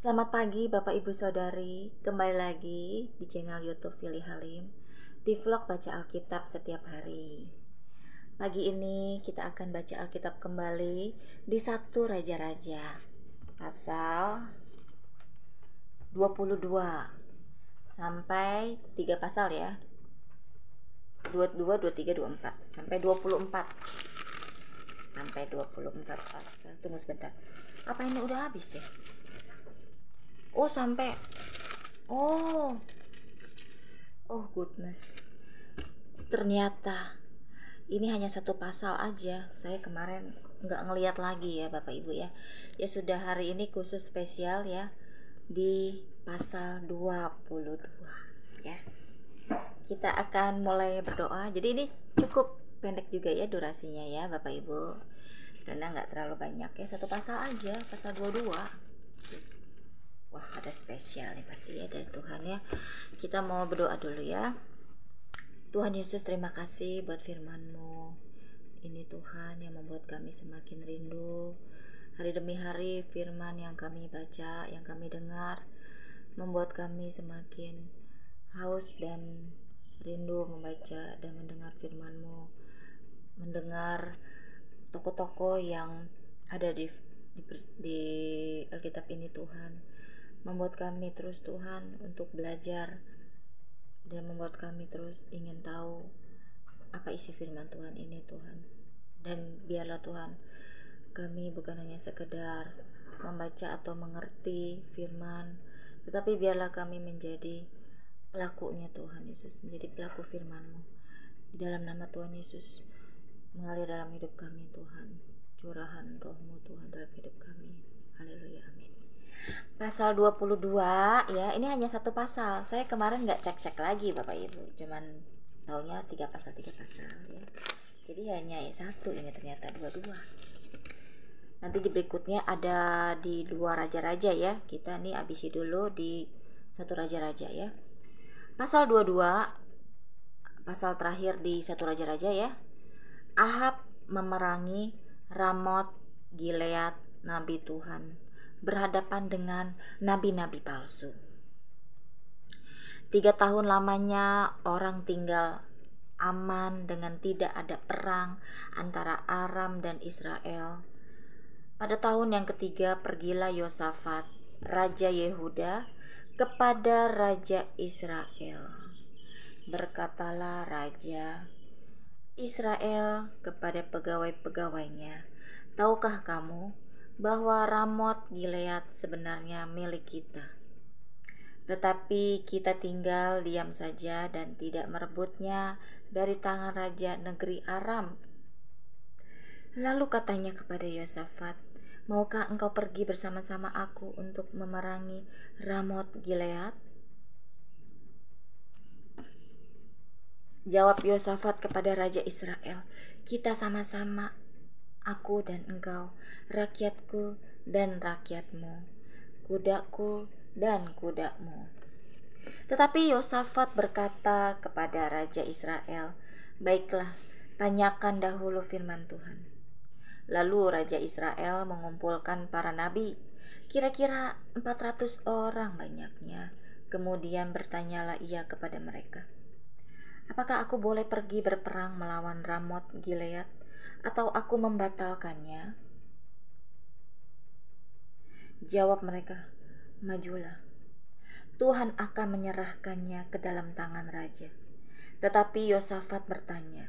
Selamat pagi Bapak Ibu Saudari, kembali lagi di channel YouTube Fili Halim di vlog baca Alkitab setiap hari. Pagi ini kita akan baca Alkitab kembali di satu Raja-Raja pasal 22 sampai 3 pasal ya. 22, 23, 24 sampai 24 sampai 24 pasal. Tunggu sebentar. Apa ini udah habis ya? Oh sampai. Oh. Oh goodness. Ternyata ini hanya satu pasal aja. Saya kemarin nggak ngeliat lagi ya bapak ibu ya. Ya sudah hari ini khusus spesial ya di pasal 22 ya. Kita akan mulai berdoa. Jadi ini cukup pendek juga ya durasinya ya bapak ibu. Karena nggak terlalu banyak ya satu pasal aja pasal 22 wah ada spesial nih pasti ya dari Tuhan ya. Kita mau berdoa dulu ya. Tuhan Yesus terima kasih buat firman-Mu. Ini Tuhan yang membuat kami semakin rindu. Hari demi hari firman yang kami baca yang kami dengar membuat kami semakin haus dan rindu membaca dan mendengar firman-Mu. Mendengar toko-toko yang ada di di, di Alkitab ini Tuhan membuat kami terus Tuhan untuk belajar. Dan membuat kami terus ingin tahu apa isi firman Tuhan ini Tuhan. Dan biarlah Tuhan kami bukan hanya sekedar membaca atau mengerti firman tetapi biarlah kami menjadi pelakunya Tuhan Yesus menjadi pelaku firman-Mu. Di dalam nama Tuhan Yesus mengalir dalam hidup kami Tuhan. Curahan rohmu Tuhan dalam hidup kami. Haleluya amin pasal 22 ya ini hanya satu pasal. Saya kemarin nggak cek-cek lagi bapak ibu. Cuman taunya tiga pasal tiga pasal ya. Jadi hanya ya satu ini ternyata dua-dua nanti di berikutnya ada di dua raja-raja ya. Kita nih abisi dulu di satu raja-raja ya. Pasal 22 pasal terakhir di satu raja-raja ya. Ahab memerangi Ramot Gilead Nabi Tuhan berhadapan dengan nabi-nabi palsu. Tiga tahun lamanya orang tinggal aman dengan tidak ada perang antara Aram dan Israel. Pada tahun yang ketiga pergilah Yosafat, Raja Yehuda, kepada Raja Israel. Berkatalah Raja Israel kepada pegawai-pegawainya, Tahukah kamu bahwa Ramot Gilead sebenarnya milik kita. Tetapi kita tinggal diam saja dan tidak merebutnya dari tangan raja negeri Aram. Lalu katanya kepada Yosafat, Maukah engkau pergi bersama-sama aku untuk memerangi Ramot Gilead? Jawab Yosafat kepada Raja Israel, kita sama-sama aku dan engkau, rakyatku dan rakyatmu, kudaku dan kudamu. Tetapi Yosafat berkata kepada Raja Israel, Baiklah, tanyakan dahulu firman Tuhan. Lalu Raja Israel mengumpulkan para nabi, kira-kira 400 orang banyaknya. Kemudian bertanyalah ia kepada mereka, Apakah aku boleh pergi berperang melawan Ramot Gilead? Atau aku membatalkannya? Jawab mereka, majulah. Tuhan akan menyerahkannya ke dalam tangan raja. Tetapi Yosafat bertanya,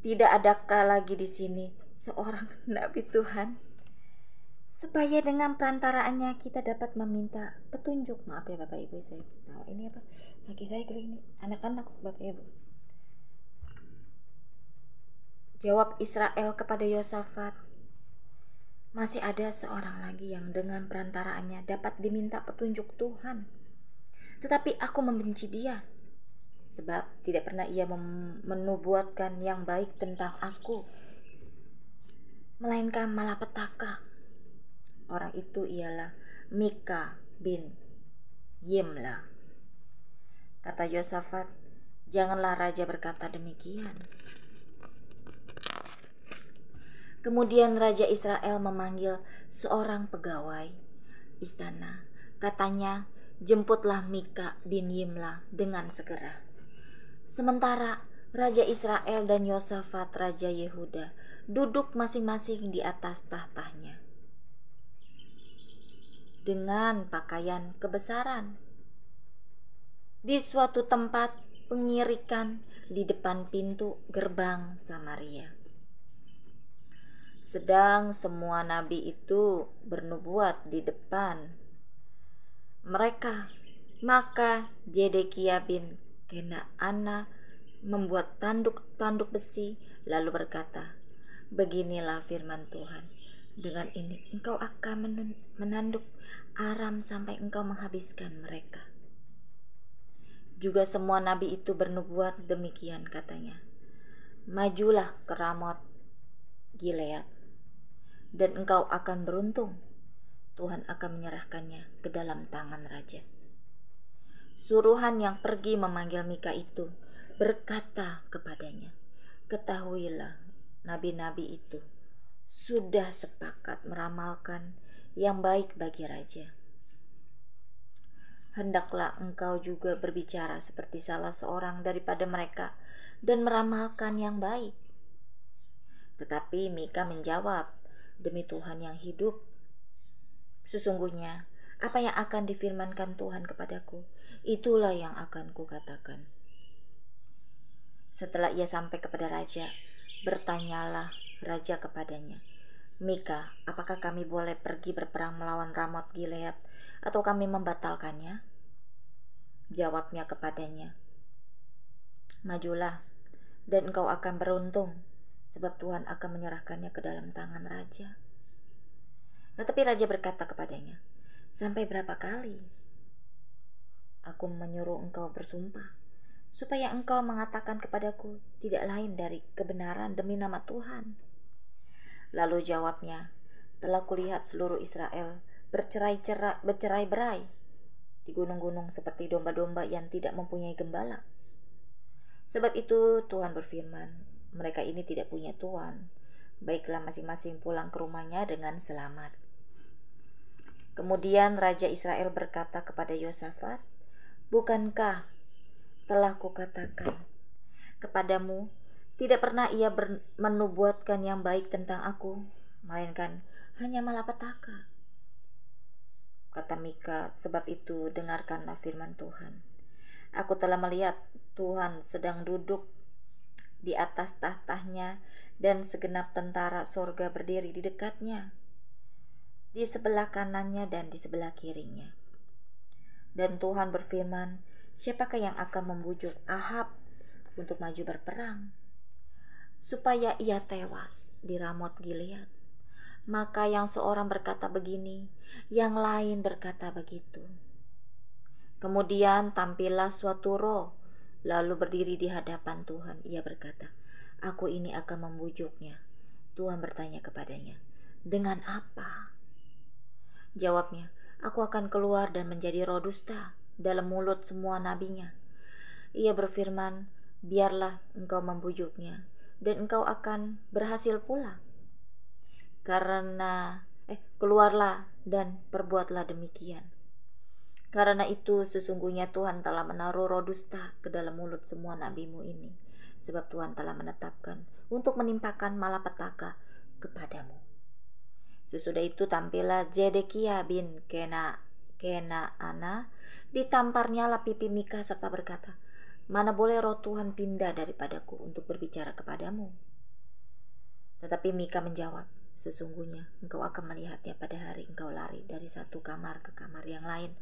tidak adakah lagi di sini seorang nabi Tuhan? Supaya dengan perantaraannya kita dapat meminta petunjuk. Maaf ya Bapak Ibu saya tahu ini apa? Kaki saya kering nih. Anak-anak Bapak Ibu. Jawab Israel kepada Yosafat, masih ada seorang lagi yang dengan perantaraannya dapat diminta petunjuk Tuhan. Tetapi aku membenci dia, sebab tidak pernah ia menubuatkan yang baik tentang aku, melainkan malah petaka. Orang itu ialah Mika bin Yimla. Kata Yosafat, janganlah raja berkata demikian Kemudian Raja Israel memanggil seorang pegawai istana. Katanya, jemputlah Mika bin Yimla dengan segera. Sementara Raja Israel dan Yosafat Raja Yehuda duduk masing-masing di atas tahtanya dengan pakaian kebesaran. Di suatu tempat pengirikan di depan pintu gerbang Samaria. Sedang semua nabi itu bernubuat di depan mereka. Maka Jedekia bin Kenaana membuat tanduk-tanduk besi lalu berkata, Beginilah firman Tuhan dengan ini engkau akan menanduk Aram sampai engkau menghabiskan mereka. Juga semua nabi itu bernubuat demikian katanya. Majulah ke Ramot Gilead dan engkau akan beruntung. Tuhan akan menyerahkannya ke dalam tangan raja. Suruhan yang pergi memanggil Mika itu berkata kepadanya, Ketahuilah nabi-nabi itu sudah sepakat meramalkan yang baik bagi raja. Hendaklah engkau juga berbicara seperti salah seorang daripada mereka dan meramalkan yang baik. Tetapi Mika menjawab, "Demi Tuhan yang hidup, sesungguhnya apa yang akan difirmankan Tuhan kepadaku, itulah yang akan kukatakan." Setelah ia sampai kepada raja, bertanyalah Raja kepadanya, Mika, apakah kami boleh pergi berperang melawan Ramot Gilead atau kami membatalkannya? Jawabnya kepadanya, Majulah, dan engkau akan beruntung, sebab Tuhan akan menyerahkannya ke dalam tangan raja. Tetapi raja berkata kepadanya, Sampai berapa kali? Aku menyuruh engkau bersumpah, supaya engkau mengatakan kepadaku tidak lain dari kebenaran demi nama Tuhan. Lalu jawabnya, telah kulihat seluruh Israel bercerai-cerai bercerai-berai di gunung-gunung seperti domba-domba yang tidak mempunyai gembala. Sebab itu Tuhan berfirman, mereka ini tidak punya Tuhan. Baiklah masing-masing pulang ke rumahnya dengan selamat. Kemudian Raja Israel berkata kepada Yosafat, Bukankah telah kukatakan kepadamu tidak pernah ia menubuatkan yang baik tentang aku, melainkan hanya malapetaka. Kata Mika, sebab itu dengarkanlah firman Tuhan. Aku telah melihat Tuhan sedang duduk di atas tahtanya dan segenap tentara sorga berdiri di dekatnya, di sebelah kanannya dan di sebelah kirinya. Dan Tuhan berfirman, siapakah yang akan membujuk Ahab untuk maju berperang? supaya ia tewas di Ramot Gilead. Maka yang seorang berkata begini, yang lain berkata begitu. Kemudian tampillah suatu roh, lalu berdiri di hadapan Tuhan. Ia berkata, Aku ini akan membujuknya. Tuhan bertanya kepadanya, Dengan apa? Jawabnya, Aku akan keluar dan menjadi roh dusta dalam mulut semua nabinya. Ia berfirman, Biarlah engkau membujuknya, dan engkau akan berhasil pula. Karena eh keluarlah dan perbuatlah demikian. Karena itu sesungguhnya Tuhan telah menaruh roh dusta ke dalam mulut semua nabimu ini. Sebab Tuhan telah menetapkan untuk menimpakan malapetaka kepadamu. Sesudah itu tampillah Jedekia bin Kena Kena Ana, ditamparnya lah pipi Mika serta berkata, Mana boleh roh Tuhan pindah daripadaku untuk berbicara kepadamu? Tetapi Mika menjawab, Sesungguhnya engkau akan melihatnya pada hari engkau lari dari satu kamar ke kamar yang lain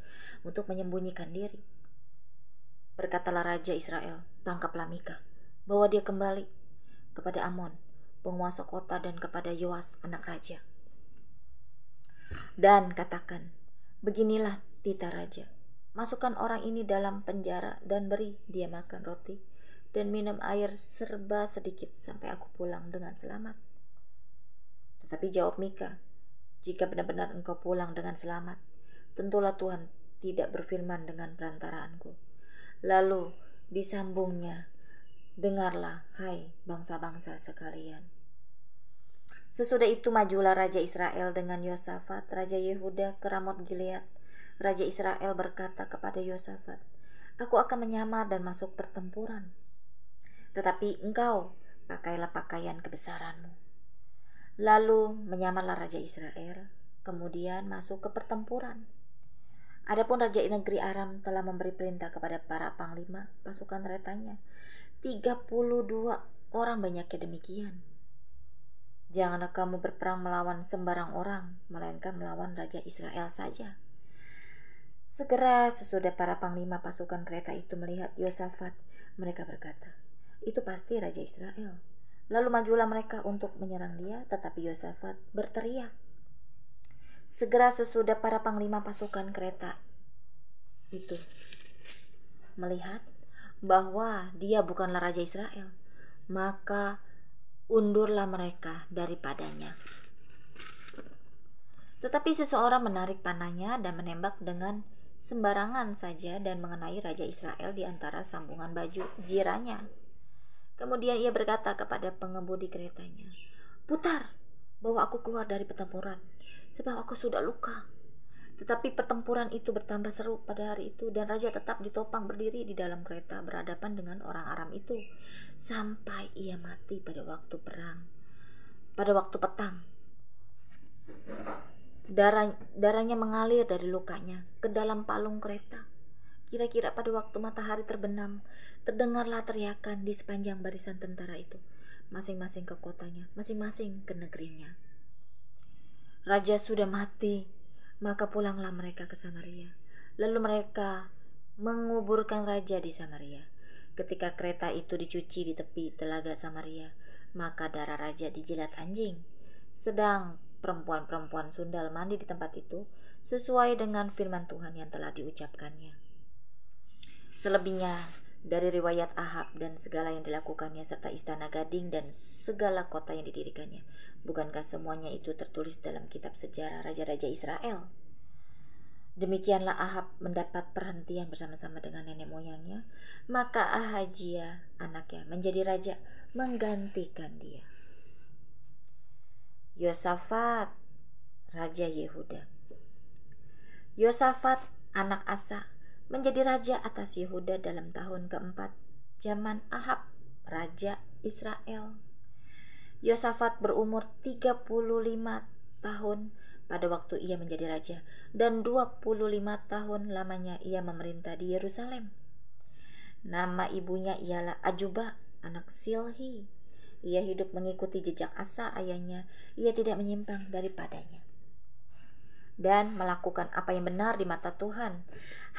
untuk menyembunyikan diri. Berkatalah Raja Israel, tangkaplah Mika, bawa dia kembali kepada Amon, penguasa kota dan kepada Yoas, anak raja. Dan katakan, beginilah tita raja, Masukkan orang ini dalam penjara dan beri dia makan roti dan minum air serba sedikit sampai aku pulang dengan selamat. Tetapi jawab Mika, jika benar-benar engkau pulang dengan selamat, tentulah Tuhan tidak berfirman dengan perantaraanku. Lalu disambungnya, dengarlah hai bangsa-bangsa sekalian. Sesudah itu majulah Raja Israel dengan Yosafat, Raja Yehuda ke Ramot Gilead. Raja Israel berkata kepada Yosafat, Aku akan menyamar dan masuk pertempuran. Tetapi engkau, pakailah pakaian kebesaranmu. Lalu menyamarlah Raja Israel, kemudian masuk ke pertempuran. Adapun Raja Negeri Aram telah memberi perintah kepada para panglima pasukan retanya. 32 orang banyaknya demikian Janganlah kamu berperang melawan sembarang orang, melainkan melawan Raja Israel saja. Segera sesudah para panglima pasukan kereta itu melihat Yosafat, mereka berkata, itu pasti Raja Israel. Lalu majulah mereka untuk menyerang dia, tetapi Yosafat berteriak. Segera sesudah para panglima pasukan kereta itu melihat bahwa dia bukanlah Raja Israel, maka undurlah mereka daripadanya. Tetapi seseorang menarik panahnya dan menembak dengan sembarangan saja dan mengenai Raja Israel di antara sambungan baju jiranya. Kemudian ia berkata kepada pengemudi keretanya, Putar, bawa aku keluar dari pertempuran, sebab aku sudah luka. Tetapi pertempuran itu bertambah seru pada hari itu dan raja tetap ditopang berdiri di dalam kereta berhadapan dengan orang Aram itu sampai ia mati pada waktu perang. Pada waktu petang. Darah, darahnya mengalir dari lukanya ke dalam palung kereta. Kira-kira pada waktu matahari terbenam, terdengarlah teriakan di sepanjang barisan tentara itu, masing-masing ke kotanya, masing-masing ke negerinya. Raja sudah mati, maka pulanglah mereka ke Samaria. Lalu mereka menguburkan raja di Samaria. Ketika kereta itu dicuci di tepi telaga Samaria, maka darah raja dijilat anjing. Sedang perempuan-perempuan sundal mandi di tempat itu sesuai dengan firman Tuhan yang telah diucapkannya. Selebihnya dari riwayat Ahab dan segala yang dilakukannya serta istana gading dan segala kota yang didirikannya. Bukankah semuanya itu tertulis dalam kitab sejarah raja-raja Israel? Demikianlah Ahab mendapat perhentian bersama-sama dengan nenek moyangnya, maka Ahajia anaknya menjadi raja menggantikan dia. Yosafat raja Yehuda. Yosafat anak Asa menjadi raja atas Yehuda dalam tahun keempat zaman Ahab, raja Israel. Yosafat berumur 35 tahun pada waktu ia menjadi raja dan 25 tahun lamanya ia memerintah di Yerusalem. Nama ibunya ialah Ajuba, anak Silhi. Ia hidup mengikuti jejak Asa ayahnya, ia tidak menyimpang daripadanya dan melakukan apa yang benar di mata Tuhan.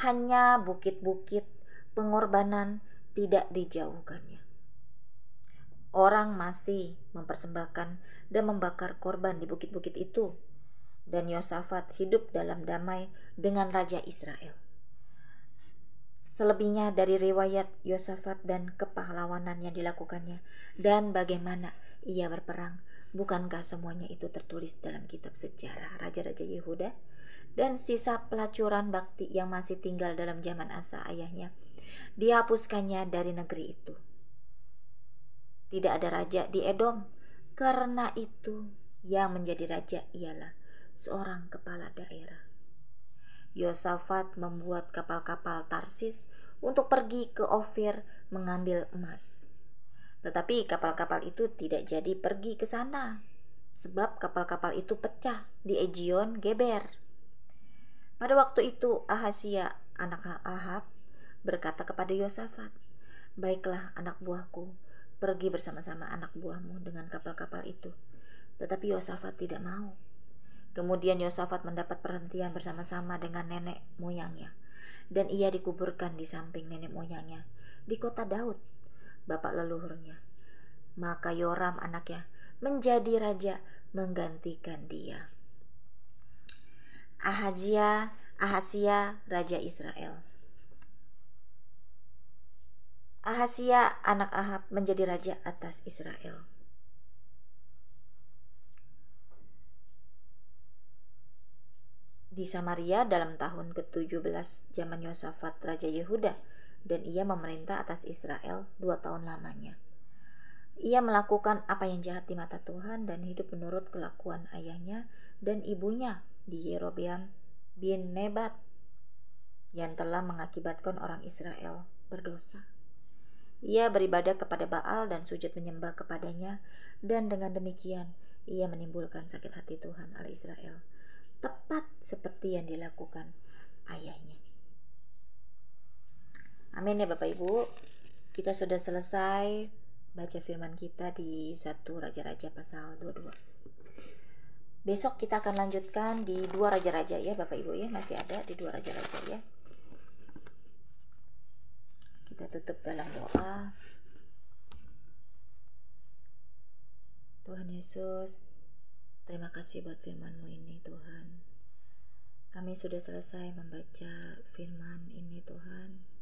Hanya bukit-bukit pengorbanan tidak dijauhkannya. Orang masih mempersembahkan dan membakar korban di bukit-bukit itu. Dan Yosafat hidup dalam damai dengan Raja Israel. Selebihnya dari riwayat Yosafat dan kepahlawanan yang dilakukannya dan bagaimana ia berperang Bukankah semuanya itu tertulis dalam kitab sejarah Raja-Raja Yehuda? Dan sisa pelacuran bakti yang masih tinggal dalam zaman Asa ayahnya, dihapuskannya dari negeri itu. Tidak ada raja di Edom, karena itu yang menjadi raja ialah seorang kepala daerah. Yosafat membuat kapal-kapal Tarsis untuk pergi ke Ofir mengambil emas. Tetapi kapal-kapal itu tidak jadi pergi ke sana, sebab kapal-kapal itu pecah di Ejion Geber. Pada waktu itu Ahasia, anak Ahab, berkata kepada Yosafat, Baiklah anak buahku, pergi bersama-sama anak buahmu dengan kapal-kapal itu. Tetapi Yosafat tidak mau. Kemudian Yosafat mendapat perhentian bersama-sama dengan nenek moyangnya. Dan ia dikuburkan di samping nenek moyangnya di kota Daud bapak leluhurnya. Maka Yoram anaknya menjadi raja menggantikan dia. Ahazia, Ahasia raja Israel. Ahasia anak Ahab menjadi raja atas Israel. Di Samaria dalam tahun ke-17 zaman Yosafat Raja Yehuda dan ia memerintah atas Israel dua tahun lamanya. Ia melakukan apa yang jahat di mata Tuhan dan hidup menurut kelakuan ayahnya dan ibunya di Yerobeam bin Nebat yang telah mengakibatkan orang Israel berdosa. Ia beribadah kepada Baal dan sujud menyembah kepadanya dan dengan demikian ia menimbulkan sakit hati Tuhan Allah Israel tepat seperti yang dilakukan ayahnya. Amin ya Bapak Ibu. Kita sudah selesai baca firman kita di satu Raja-Raja pasal 22. Besok kita akan lanjutkan di dua Raja-Raja ya Bapak Ibu ya, masih ada di dua Raja-Raja ya. Kita tutup dalam doa. Tuhan Yesus, terima kasih buat firman-Mu ini Tuhan. Kami sudah selesai membaca firman ini Tuhan.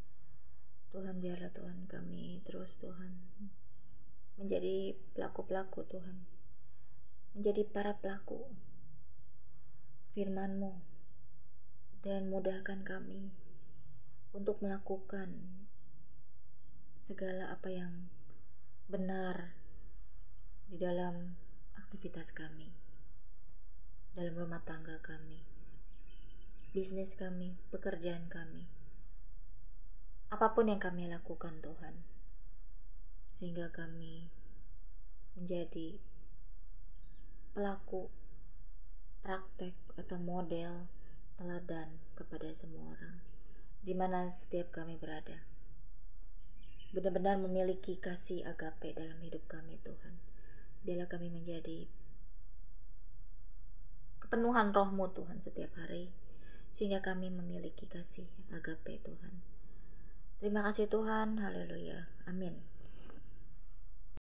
Tuhan biarlah Tuhan kami terus Tuhan menjadi pelaku-pelaku Tuhan menjadi para pelaku firman-Mu dan mudahkan kami untuk melakukan segala apa yang benar di dalam aktivitas kami dalam rumah tangga kami bisnis kami pekerjaan kami apa pun yang kami lakukan Tuhan sehingga kami menjadi pelaku praktek atau model teladan kepada semua orang di mana setiap kami berada. Benar-benar memiliki kasih agape dalam hidup kami Tuhan. Biarlah kami menjadi kepenuhan rohmu Tuhan setiap hari sehingga kami memiliki kasih agape Tuhan terima kasih Tuhan. Haleluya. Amin